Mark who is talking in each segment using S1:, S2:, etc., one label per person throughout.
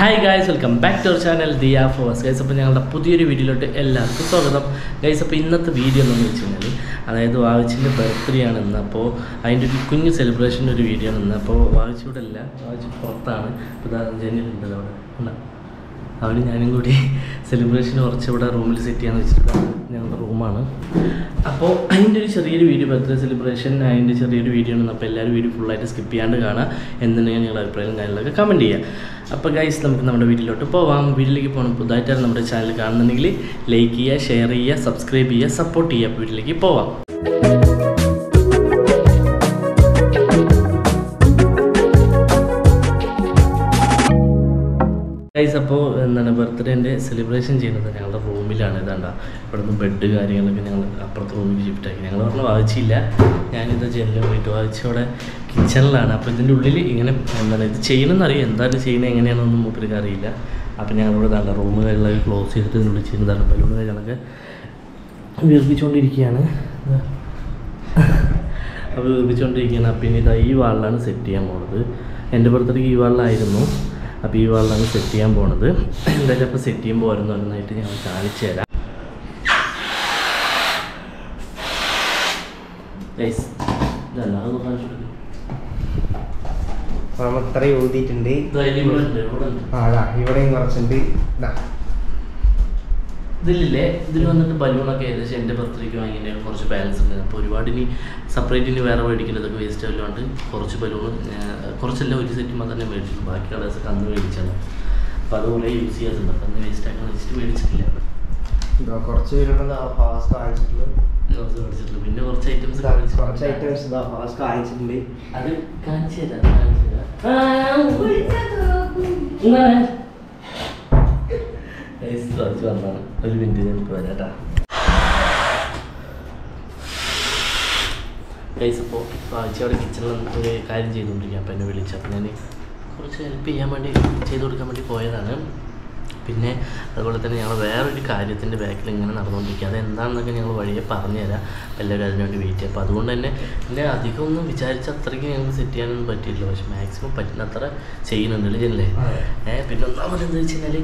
S1: Hi guys welcome back to our channel Diya ഫോസ് guys അപ്പോൾ ഞങ്ങളുടെ പുതിയൊരു വീഡിയോയിലോട്ട് എല്ലാവർക്കും സ്വാഗതം. ഗൈസ് അപ്പോൾ ഇന്നത്തെ വീഡിയോ എന്ന് വെച്ച് കഴിഞ്ഞാൽ അതായത് വാവിച്ചിന്റെ ബർത്ത്ഡേ ആണ് ഇന്ന്. അപ്പോൾ അതിന്റെ ഒരു കുഞ്ഞ് സെലിബ്രേഷന്റെ ഒരു വീഡിയോ ആണ് ഇന്ന്. അപ്പോൾ വാവിച്ചിവിടെ അല്ല വാവിച്ച് പുറത്താണ്. ഇപ്പോൾ ഇതാ ജനിലുണ്ട് അവിടെ. ഉണ്ടോ അവർ ഞാനും കൂടി സെലിബ്രേഷൻ കുറച്ച് ഇവിടെ റൂമിൽ സെറ്റ് ചെയ്യാന്ന് വെച്ചിട്ടാണ് ഞങ്ങളുടെ റൂമാണ് അപ്പോൾ അതിന്റെ ഒരു ചെറിയൊരു വീഡിയോ ബർത്ത്ഡേ സെലിബ്രേഷൻ അതിന്റെ ചെറിയൊരു വീഡിയോ ആണ് അപ്പോൾ എല്ലാവരും വീഡിയോ ഫുള്ളായിട്ട് സ്കിപ്പ് ചെയ്യാണ്ട് കാണുക എന്നുണ്ടെങ്കിൽ നിങ്ങളുടെ അഭിപ്രായം കാര്യങ്ങളൊക്കെ കമന്റ് ചെയ്യുക. അപ്പോൾ ഗൈസ് നമുക്ക് നമ്മുടെ വീട്ടിലോട്ട് പോവാം. വീട്ടിലേക്ക് പോകണം പുതുതായിട്ടാണ് നമ്മുടെ ചാനൽ കാണുന്നുണ്ടെങ്കിൽ ലൈക്ക് ചെയ്യുക ഷെയർ ചെയ്യുക സബ്സ്ക്രൈബ് ചെയ്യുക സപ്പോർട്ട് ചെയ്യുക. വീട്ടിലേക്ക് പോവാം. ഗൈസ് അപ്പോൾ എന്താണ് ബർത്ത്ഡേന്റെ സെലിബ്രേഷൻ ചെയ്യുന്നത്? ഞങ്ങളുടെ റൂമിലാണ് ഇതാണ്ട. ഇവിടെ നിന്ന് ബെഡ് കാര്യങ്ങളൊക്കെ ഞങ്ങൾ അപ്പുറത്തെ റൂമിൽ ഷിഫ്റ്റ് ആക്കി. ഞങ്ങൾ പറഞ്ഞു വായിച്ചില്ല ഞാനിത് ജനലിൽ പോയിട്ട് വായിച്ചവിടെ കിച്ചണിലാണ് അപ്പോൾ ഇതിന്റെ ഉള്ളിൽ ഇങ്ങനെ എന്താണ് ഇത് ചെയ്യണമെന്നറിയാം എന്താണ് ചെയ്യുന്നത്? എങ്ങനെയാണെന്നൊന്നും മൂപ്പർക്ക് അറിയില്ല. അപ്പോൾ ഞങ്ങളിവിടെ ഇതാണ്ട റൂമുകളിലൊക്കെ ക്ലോസ് ചെയ്തിട്ട് ഇതിനുള്ളിൽ ചെയ്യുന്നതാണ് ബലൂൺ കാര്യങ്ങളൊക്കെ വീർപ്പിച്ചുകൊണ്ടിരിക്കുകയാണ് അപ്പോൾ വീർപ്പിച്ചുകൊണ്ടിരിക്കുകയാണ് അപ്പം ഇനി ഇതാ ഈ വാളിലാണ് സെറ്റ് ചെയ്യാൻ പോകുന്നത് എന്റെ ബർത്ത്ഡേക്ക് ഈ വാളിലായിരുന്നു അപ്പോൾ ഈ വാളിലാണ് സെറ്റ് ചെയ്യാൻ പോണത്. എന്തായാലും അപ്പോൾ സെറ്റ് ചെയ്യുമ്പോൾ നന്നായിട്ട് ഞാൻ കാണിച്ചു തരാം. ഗൈസ് ഇതല്ല അതൊന്ന് കാണിച്ചു
S2: ഇത്രയും ഊതിയിട്ടുണ്ട്
S1: ഇവിടെ
S2: കുറച്ചുണ്ട്. ഇതാ.
S1: ഇതിലില്ലേ? ഇതിൽ വന്നിട്ട് ബലൂണൊക്കെ ഏകദേശം എന്റെ ബർത്ത്ഡേക്ക് വാങ്ങിയ കുറച്ച് ബാലൻസ് ഉണ്ട്. അപ്പോൾ ഒരുപാട് ഇനി സെപ്പറേറ്റ് ഇനി വേറെ മേടിക്കുന്നതൊക്കെ വേസ്റ്റ് അല്ലാണ്ട് കുറച്ച് ബലൂൺ കുറച്ചല്ല ഒരു സെറ്റ് മാത്രം തന്നെ മേടിച്ചിട്ടുള്ളൂ. ബാക്കി കളേഴ്സൊക്കെ അന്ന് മേടിച്ചാണ്. അപ്പോൾ അതുപോലെ യൂസ് ചെയ്യാറുണ്ട് അപ്പം അന്ന് വേസ്റ്റ് ആക്കാൻ വെച്ചിട്ട് മേടിച്ചിട്ടില്ല.
S2: കുറച്ച് പേരുണ്ട് ഫാസ്റ്റ്
S1: മേടിച്ചിട്ടുള്ളൂ. പിന്നെ കുറച്ച് ഐറ്റംസ്
S2: കുറച്ച് ഐറ്റംസ് ഇതാ ഫാസ്റ്റ് കാണിച്ചിട്ടുണ്ട്?
S1: അത് കാണിച്ചു തരാം കാണിച്ചു തരാം. എന്താണ് Guys, ഒരു മിനിറ്റ് ഞാൻ ഇപ്പോൾ വരാം കേട്ടോ ഗൈസ് അപ്പോൾ ആഴ്ച അവിടെ കിച്ചണിൽ ഒരു കാര്യം ചെയ്തുകൊണ്ടിരിക്കുക അപ്പോൾ എന്നെ വിളിച്ചു അപ്പോൾ ഞാൻ കുറച്ച് ഹെൽപ്പ് ചെയ്യാൻ വേണ്ടി ചെയ്തു കൊടുക്കാൻ വേണ്ടി പോയതാണ്. പിന്നെ അതുപോലെ തന്നെ ഞങ്ങൾ വേറൊരു കാര്യത്തിന്റെ ബാക്കിൽ ഇങ്ങനെ നടന്നുകൊണ്ടിരിക്കുക. അത് എന്താണെന്നൊക്കെ ഞങ്ങൾ വഴിയെ പറഞ്ഞുതരാം. എല്ലാവരും അതിനുവേണ്ടി വെയിറ്റ് ചെയ്യാം അപ്പോൾ അതുകൊണ്ട് തന്നെ പിന്നെ അധികം ഒന്നും വിചാരിച്ച അത്രയ്ക്ക് ഞങ്ങൾക്ക് സെറ്റ് ചെയ്യാനൊന്നും പറ്റിയില്ല പക്ഷെ മാക്സിമം പറ്റുന്നത്ര ചെയ്യുന്നുണ്ട് അല്ലേ ഏഹ് പിന്നെ ഒന്നാമത് എന്താ വെച്ച് കഴിഞ്ഞാൽ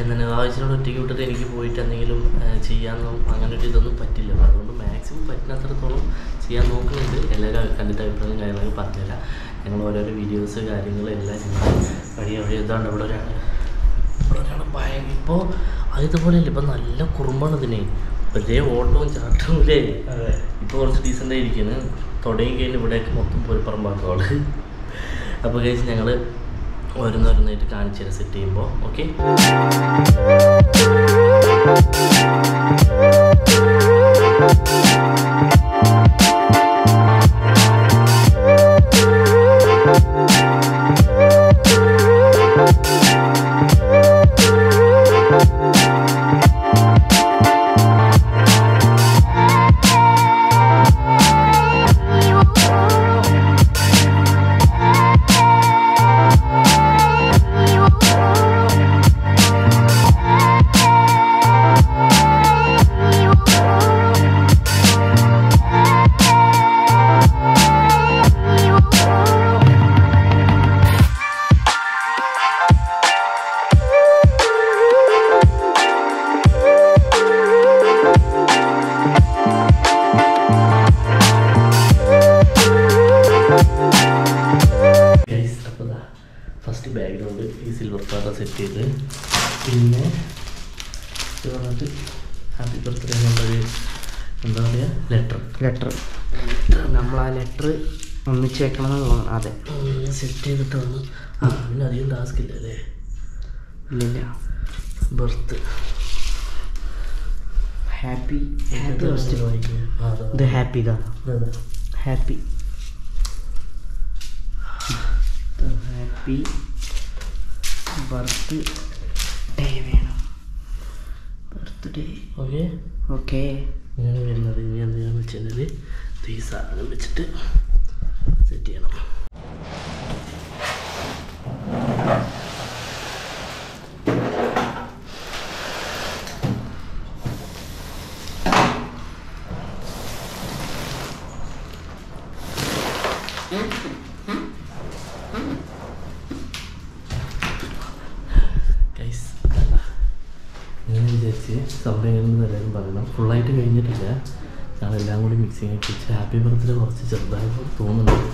S1: എന്താണ് ആവശ്യത്തിനോട് ഒറ്റയ്ക്ക് വിട്ടിട്ട് എനിക്ക് പോയിട്ട് എന്തെങ്കിലും ചെയ്യാമെന്നോ ചെയ്യാനോ അങ്ങനെ ഒരു ഇതൊന്നും പറ്റില്ല. അപ്പോൾ അതുകൊണ്ട് മാക്സിമം പറ്റുന്നത്രത്തോളം ചെയ്യാൻ നോക്കുന്നുണ്ട്. എല്ലാവരും കണ്ടിട്ട് അഭിപ്രായം കാര്യങ്ങളൊക്കെ പറഞ്ഞുതരാം. ഞങ്ങൾ ഓരോരോ വീഡിയോസ് കാര്യങ്ങളെല്ലാം ഞങ്ങൾ വഴി വഴി ഇതാണ്ട് ഇവിടെ ഒരാൾ ഒരാൾ ഭയങ്കര ഇപ്പോൾ അതുപോലെയല്ല ഇപ്പം നല്ല കുറുമ്പാണ് ഇതിനെ. ഒരേ ഓട്ടവും ചാട്ടവും ഇല്ലേ? ഇപ്പോൾ കുറച്ച് ഡീസന്റ് ആയിരിക്കുന്നു തുടങ്ങി കഴിഞ്ഞ് ഇവിടെയൊക്കെ മൊത്തം പൊരിപ്പറമ്പാക്കും അവൾ അപ്പോൾ കഴിച്ച് ഞങ്ങൾ ഓരോന്നോരോന്നായിട്ട് കാണിച്ചു തരാം സെറ്റ് ചെയ്യുമ്പോൾ ഓക്കെ ഗൈസ് ഹാപ്പി ബർത്ത്ഡേ എന്നുള്ളൊരു എന്താ പറയുക ലെറ്റർ
S2: ലെറ്റർ നമ്മൾ ആ ലെറ്റർ ഒന്നിച്ചേക്കണം എന്ന് തോന്നുന്നു. അതെ.
S1: സെറ്റ് ചെയ്തിട്ട് വന്നു. ആ പിന്നെ അധികം ടാസ്ക് ഇല്ല അല്ലേ?
S2: ഇല്ലില്ല.
S1: ബർത്ത്
S2: ഹാപ്പി ഹാപ്പി ഫസ്റ്റ് ഇത് ഹാപ്പി ഇതാ. ഹാപ്പി ഹാപ്പി ബർത്ത് ഡേ വേണം. Birthday
S1: okay.
S2: ഓക്കെ.
S1: ഇങ്ങനെ വരുന്നത് ഇനി എന്ത് ചെയ്യാന്ന് വെച്ചാൽ ഈ സാധനം വെച്ചിട്ട് സെറ്റ് ചെയ്യണം. സംഭവം എങ്ങനെയെന്ന് എല്ലാവരും പറയണം. ഫുള്ളായിട്ട് കഴിഞ്ഞിട്ടില്ല. ഞങ്ങളെല്ലാം കൂടി മിക്സിങ് ഒക്കെ വെച്ച് ഹാപ്പി ബർത്ത്ഡേ കുറച്ച് ചെറുതായിട്ട് തോന്നുന്നുണ്ട്.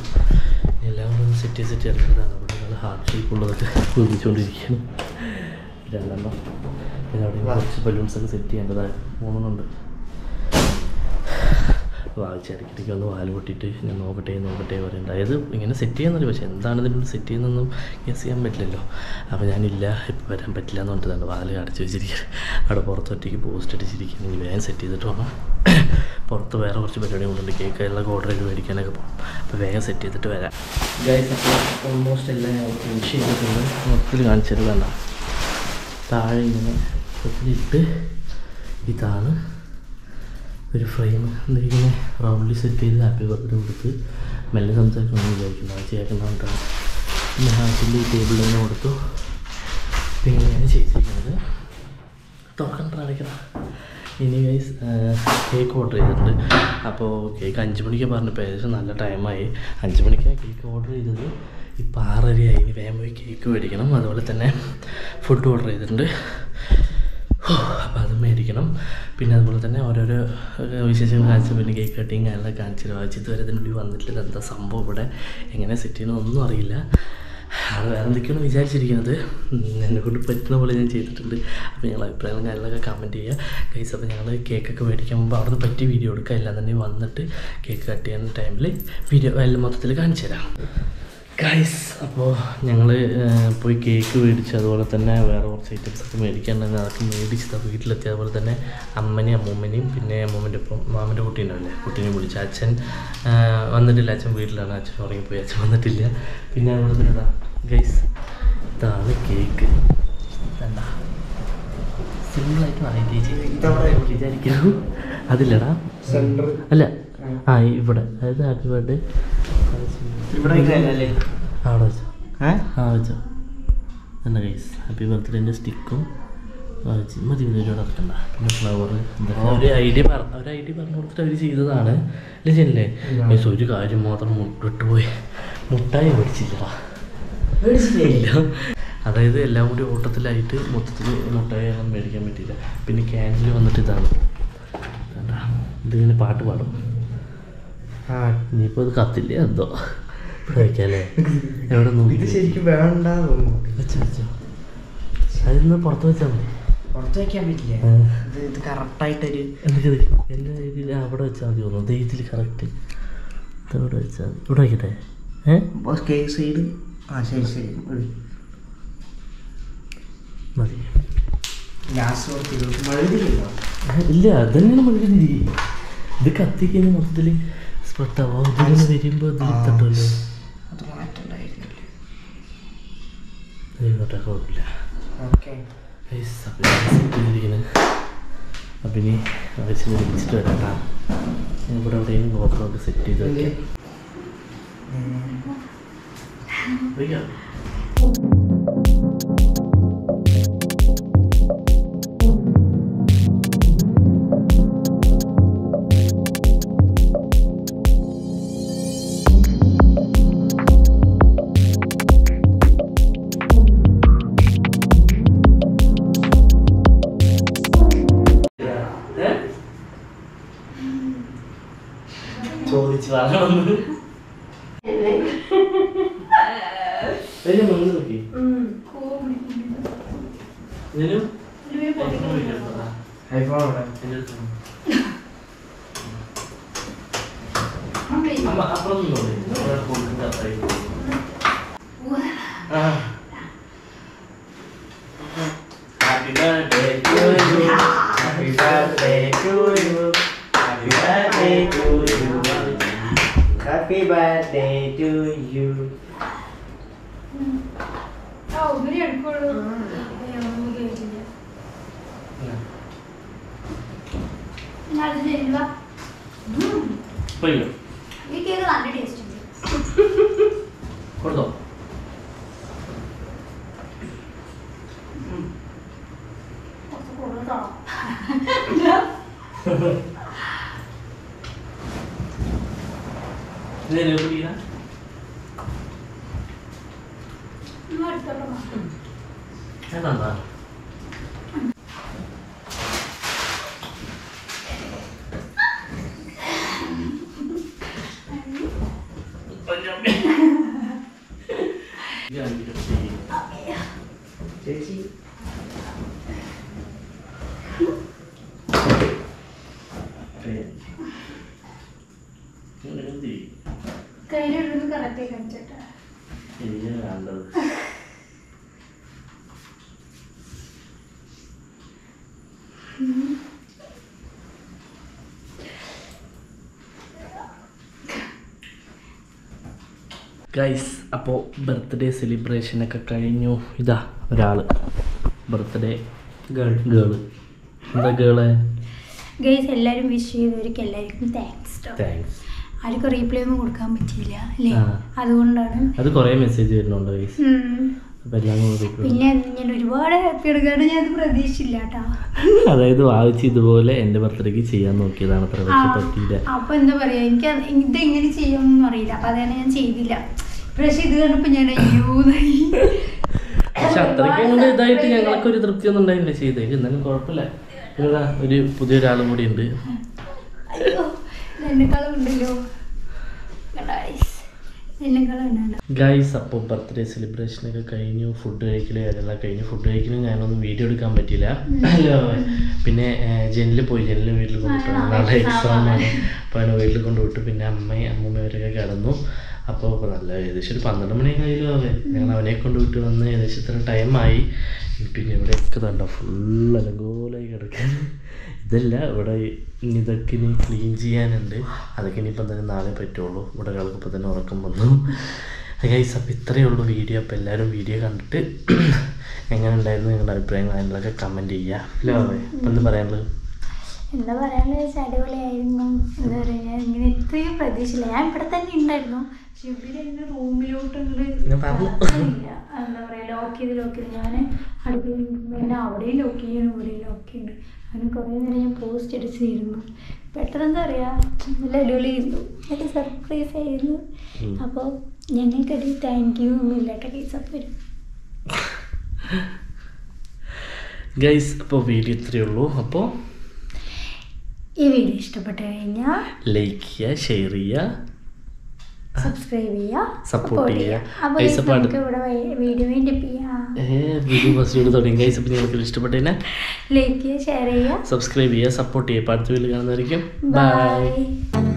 S1: എല്ലാം കൂടി സെറ്റ് സെറ്റ് ഇറക്കുന്നതാണ് അവിടെ നല്ല ഹാർട്ട് ഷേപ്പ് ഉള്ളതൊക്കെ കുതിച്ചുകൊണ്ടിരിക്കുകയാണ് രണ്ടെണ്ണം പിന്നെ അവിടെ കുറച്ച് ബലൂൺസൊക്കെ സെറ്റ് ചെയ്യേണ്ടതായി മൂന്നെണ്ണമുണ്ട് വായിച്ച് ഇടയ്ക്കിടയ്ക്ക് ഒന്ന് വാൽ പൊട്ടിയിട്ട് ഞാൻ നോക്കട്ടെ നോക്കട്ടെ പറയും അതായത് ഇങ്ങനെ സെറ്റ് ചെയ്യുന്നില്ല പക്ഷേ എന്താണ് ഇതിന്റെ സെറ്റ് ചെയ്യുന്നതെന്നും ഗസ് ചെയ്യാൻ പറ്റില്ലല്ലോ. അപ്പോൾ ഞാനില്ല ഇപ്പോൾ വരാൻ പറ്റില്ല എന്ന് പറഞ്ഞിട്ട് വാൽ അടച്ചു വെച്ചിരിക്കുക അവിടെ പുറത്ത് ഒറ്റയ്ക്ക് പോസ്റ്റ് ഇനി വേഗം സെറ്റ് ചെയ്തിട്ട് വേണം പുറത്ത് വേറെ കുറച്ച് പരിപാടി കൊണ്ടുണ്ട് കേക്ക് എല്ലാം ഓർഡർ ചെയ്ത് മേടിക്കാനൊക്കെ പോകും അപ്പോൾ വേഗം സെറ്റ് ചെയ്തിട്ട് വരാം. ഗൈസ് അപ്പോൾ ഓൾമോസ്റ്റ് എല്ലാം ഞാൻ ഫിനിഷ് ചെയ്തിട്ടുണ്ട്. മൊത്തത്തിൽ കാണിച്ചത് വേണ്ട താഴെ ഇങ്ങനെ ഇട്ട് ഇതാണ് ഒരു ഫ്രെയിം എന്തെങ്കിലും റൗണ്ടിൽ സെറ്റ് ചെയ്ത് ഹാപ്പി ബർത്ത്ഡേ കൊടുത്ത് മെല്ലെ സംസാരിക്കണമെന്ന് വിചാരിക്കുന്നു. അത് ചേക്കുന്നതുകൊണ്ടാണ് പിന്നെ ഹാപ്പിൽ ടേബിളിൽ തന്നെ കൊടുത്തു. പിന്നെ ഞാൻ ചെയ്തിരിക്കുന്നത്. തുറക്കണ്ട അടയ്ക്കണ ഇനി ഗൈസ് കേക്ക് ഓർഡർ ചെയ്തിട്ടുണ്ട്. അപ്പോൾ കേക്ക് അഞ്ച് മണിക്ക് പറഞ്ഞപ്പോൾ ഏകദേശം നല്ല ടൈമായി അഞ്ച് മണിക്കാണ് കേക്ക് ഓർഡർ ചെയ്തത്. ഇപ്പോൾ ആറരയായി. ഇനി വേഗം പോയി കേക്ക് മേടിക്കണം. അതുപോലെ തന്നെ ഫുഡ് ഓർഡർ ചെയ്തിട്ടുണ്ട്. അപ്പോൾ മേടിക്കണം പിന്നെ അതുപോലെ തന്നെ ഓരോരോ വിശേഷങ്ങൾ കാണിച്ചു പിന്നെ കേക്ക് കട്ടിങ് എല്ലാം കാണിച്ചു വായിച്ച് ഇതുവരെ ഇതിനുള്ളിൽ വന്നിട്ടില്ല. എന്താ സംഭവം ഇവിടെ? എങ്ങനെ സെറ്റ് ചെയ്യണമെന്നൊന്നും അറിയില്ല. അത് വേറെ എന്തൊക്കെയാണ് വിചാരിച്ചിരിക്കുന്നത്. എന്നെ കൊണ്ട് പറ്റുന്ന പോലെ ഞാൻ ചെയ്തിട്ടുണ്ട്. അപ്പോൾ ഞങ്ങൾ അഭിപ്രായങ്ങളും കാര്യങ്ങളൊക്കെ കമന്റ് ചെയ്യുക. കൈസ് അപ്പോൾ ഞങ്ങൾ കേക്കൊക്കെ മേടിക്കാൻ മുമ്പ് അവിടെ പറ്റി വീഡിയോ എടുക്കുക. എല്ലാം തന്നെ വന്നിട്ട് കേക്ക് കട്ട് ചെയ്യുന്ന ടൈമിൽ വീഡിയോ എല്ലാം മൊത്തത്തിൽ കാണിച്ചു തരാം. ഗൈസ് അപ്പോൾ ഞങ്ങൾ പോയി കേക്ക് മേടിച്ച് അതുപോലെ തന്നെ വേറെ കുറച്ച് ഐറ്റംസ് ഒക്കെ മേടിക്കാനുണ്ടെങ്കിൽ അതൊക്കെ മേടിച്ചത് വീട്ടിലെത്തി. അതുപോലെ തന്നെ അമ്മനെയും അമ്മൂമ്മനെയും പിന്നെ അമ്മൂമ്മന്റെ ഒപ്പം മാമന്റെ കുട്ടീനല്ലേ? കുട്ടീനെ വിളിച്ചു അച്ഛൻ വന്നിട്ടില്ല. അച്ഛൻ വീട്ടിലാണ്. അച്ഛൻ ഉറങ്ങിപ്പോയി അച്ഛൻ വന്നിട്ടില്ല. പിന്നെ അതുപോലെ തന്നെ ഇതാ ഗൈസ് ഇതാണ് കേക്ക് വേണ്ട സിമ്പിളായിട്ട് വിചാരിക്കുന്നു. അതില്ലടാ. അല്ല ആ ഇവിടെ. അതായത് ഹാപ്പി ബർത്ത്ഡേ
S2: ഇവിടെ?
S1: അവിടെ വെച്ചോ.
S2: ഏ?
S1: ആ വെച്ചോ. എന്താ ഗൈസ് ഹാപ്പി ബർത്ത്ഡേന്റെ സ്റ്റിക്കും മതി ഒരുപാട് ഇറക്കണ്ട പിന്നെ ഫ്ലവർ ഒരു ഐഡിയ ഒരു ഐഡിയ പറഞ്ഞു കൊടുത്തിട്ട് അവർ ചെയ്തതാണ്. അല്ലേ ചെല്ലേ? ഗൈസ് ഒരു കാര്യം മാത്രം വിട്ടുപോയി മുട്ടായി മേടിച്ചില്ലടാ. ഇല്ല. അതായത് എല്ലാം കൂടി ഓട്ടത്തിലായിട്ട് മൊത്തത്തിൽ മുട്ടായി ഒന്നും മേടിക്കാൻ പറ്റിയില്ല. പിന്നെ ക്യാൻഡിൽ വന്നിട്ട് ഇതാണ്. കണ്ടാ? ഇതിങ്ങനെ പാട്ട് പാടും. ആ. ഇനിയിപ്പോൾ ഇത് കത്തില്ല? എന്തോ. ഇവിടെ എവിടെ
S2: ഇത് ശരിക്കും വേണ്ട
S1: അതിന്ന് പുറത്ത് വെച്ചാൽ മതി.
S2: പുറത്ത് വെക്കാൻ പറ്റില്ല. ഇത് കറക്റ്റായിട്ടൊരു
S1: എന്റെ ഇതിൽ അവിടെ വെച്ചാൽ മതി തോന്നുന്നു. ഇതിൽ കറക്റ്റ്. ഇതവിടെ വെച്ചാൽ മതി. ഇവിടെ വയ്ക്കട്ടെ ഏഹ്
S2: കേക്ക് സൈഡ്. ആ ശരി ശരി.
S1: മതി. ഇല്ല അതന്നെയാണ് മഴ ഇത് കത്തിക്കുന്ന മൊത്തത്തിൽ സ്പ്രെഡ് ആവും. വരുമ്പോൾ ഇതിൽ. തട്ടുമല്ലോ കുഴപ്പമില്ല. അപ്പം ഇനി ആവശ്യം വിളിച്ചിട്ട് വരാം കേട്ടോ ഇവിടെ എവിടെയെങ്കിലും ഗോത്രമൊക്കെ സെറ്റ് ചെയ്ത് വയ്ക്കാം ഇതിന് മുന്നിൽ നോക്കി ഇതിനും
S2: ഐഫോൺ അവിടെ
S1: എന്റെ അടുത്ത് വന്നു. അമ്മ അപ്പുറം നിന്നോളി നമ്മുടെ ഫോണിന്റെ അത്രയും ആ happy birthday to you
S2: happy birthday to you
S1: പോയില്ലോ
S3: ഈ കേക്ക് നല്ല ടേസ്റ്റ് ഉണ്ട്.
S1: കൊടുത്തോ?
S3: കുറച്ച് കൂടുതലോ
S1: പിടിക്കുന്ന 언니.
S3: 미안, 미안.
S1: 돼지. ഗൈസ് അപ്പോൾ ബർത്ത്ഡേ സെലിബ്രേഷനൊക്കെ കഴിഞ്ഞു. ഇതാ ഒരാൾ ബർത്ത്ഡേ ഗേൾ ഗേൾ എന്താ ഗേൾ
S3: ഗൈസ് എല്ലാവരും വിഷ് ചെയ്തവർക്ക് എല്ലാവർക്കും താങ്ക്സ്
S1: താങ്ക്സ്
S3: ആർക്കും റീപ്ലൈ ഒന്നും കൊടുക്കാൻ പറ്റിയില്ല അല്ലേ? അതുകൊണ്ടാണ്.
S1: അത് കുറേ മെസ്സേജ് വരുന്നുണ്ട് ഗൈസ്
S3: പിന്നെ ഞാൻ ഒരുപാട് ഹാപ്പി എടുക്കാണ് ഞാൻ പ്രതീക്ഷിച്ചില്ല കേട്ടോ
S1: അതായത് വായിച്ച് ഇതുപോലെ എന്റെ ബർത്ത്ഡേക്ക് ചെയ്യാൻ നോക്കിയതാണ് അത്ര പക്ഷെ പറ്റിയില്ല.
S3: അപ്പൊ എന്താ പറയാ എനിക്ക് ഇത് എങ്ങനെ ചെയ്യാമെന്നൊന്നും അറിയില്ല. അപ്പൊ അതാണ് ഞാൻ ചെയ്തില്ല. പക്ഷെ ഇത് കണ്ടപ്പോ ഞാൻ അയ്യോ ഇതായി.
S1: പക്ഷെ അത്രയ്ക്ക് അങ്ങോട്ട് ഇതായിട്ട് ഞങ്ങൾക്ക് ഒരു തൃപ്തി ഒന്നും ഉണ്ടായില്ല ചെയ്തേ. എന്നാലും കുഴപ്പമില്ല. ഇതാ ഒരു പുതിയൊരാളും കൂടി ഉണ്ട്. ഗൈസ് അപ്പോൾ ബർത്ത്ഡേ സെലിബ്രേഷനൊക്കെ കഴിഞ്ഞു. ഫുഡ് കഴിക്കൽ അതെല്ലാം കഴിഞ്ഞു. ഫുഡ് കഴിക്കലും ഞാനൊന്നും വീഡിയോ എടുക്കാൻ പറ്റില്ല പിന്നെ ജെനിൽ പോയി. ജെനിൽ വീട്ടിൽ കൊണ്ടുവിട്ടു.
S3: ആ,
S1: നാളെ
S3: exam
S1: എക്സാം
S3: ആണ്.
S1: ആണ്. അപ്പോൾ അവനെ വീട്ടിൽ കൊണ്ടുവിട്ടു. പിന്നെ അമ്മയും അമ്മൂമ്മവരൊക്കെ കിടന്നു. അപ്പോൾ നല്ല ഏകദേശം ഒരു പന്ത്രണ്ട് മണി കഴിഞ്ഞു അവൻ. ഞങ്ങൾ അവനെ കൊണ്ട് വിട്ട് വന്ന് ഏകദേശം ഇത്ര ടൈമായി പിന്നെ ഇവിടെയൊക്കെ തണ്ട ഫുൾ അലങ്കോലായി കിടക്കാൻ. ഇതല്ല ഇവിടെ ഇതൊക്കെ ഇനി ക്ലീൻ ചെയ്യാനുണ്ട്. അതൊക്കെ ഇനിയിപ്പം തന്നെ നാളെ പറ്റുള്ളൂ. ഇവിടെ കിടക്കുമ്പോൾ തന്നെ ഉറക്കം വന്നു. ഗൈസ് അപ്പോൾ ഇത്രയേ ഉള്ളൂ വീഡിയോ അപ്പോൾ എല്ലാവരും വീഡിയോ കണ്ടിട്ട് എങ്ങനെ ഉണ്ടായിരുന്നു നിങ്ങളുടെ അഭിപ്രായങ്ങൾ അതിലൊക്കെ കമന്റ് ചെയ്യുക. അല്ലേ അപ്പം എന്ത് പറയാനുള്ളത്?
S3: എന്താ പറയാനുള്ള വെച്ചാൽ അടിപൊളിയായിരുന്നു. എന്താ പറയാ ഞാൻ ഇങ്ങനെ ഇത്രയും പ്രതീക്ഷയില്ല. ഞാൻ ഇവിടെ തന്നെ ഉണ്ടായിരുന്നു പക്ഷെ ഇവർ എന്നെ റൂമിലോട്ട്
S1: ഞാൻ
S3: എന്താ പറയാ ലോക്ക് ചെയ്ത് ലോക്ക് ചെയ്ത്. ഞാൻ അടുക്കളയിൽ പിന്നെ അവിടെയും ലോക്ക് ചെയ്യണം ഇവിടെയും ലോക്ക് ചെയ്യണം. അങ്ങനെ കുറേ നേരം ഞാൻ പോസ്റ്റ് അടിച്ചിരുന്നു. പെട്ടെന്ന് എന്താ പറയാ നല്ല അടിപൊളിയായിരുന്നു. നല്ല സർപ്രൈസ് ആയിരുന്നു.
S1: അപ്പൊ
S3: അപ്പോൾ ഞങ്ങൾക്കടി താങ്ക് യു ഒന്നും ഇല്ലാട്ട കേസ് അപ്പൊ വരും
S1: ഗൈസ് അപ്പോൾ വീഡിയോ ഇത്രയേ ഉള്ളൂ. അപ്പോൾ
S3: ഈ വീഡിയോ ഇഷ്ടപ്പെട്ട് കഴിഞ്ഞാൽ
S1: ലൈക്ക് ചെയ്യുക ഷെയർ ചെയ്യുക.
S3: സബ്സ്ക്രൈബ് ചെയ്യുക.
S1: സപ്പോർട്ട് ചെയ്യുക. ഇഷ്ടപ്പെട്ടതിനെ
S3: ലൈക്ക് ചെയ്യുക ഷെയർ ചെയ്യുക.
S1: സബ്സ്ക്രൈബ് ചെയ്യുക സപ്പോർട്ട് ചെയ്യുക. അടുത്ത വീഡിയോ കാണുന്നതായിരിക്കും.
S3: ബൈ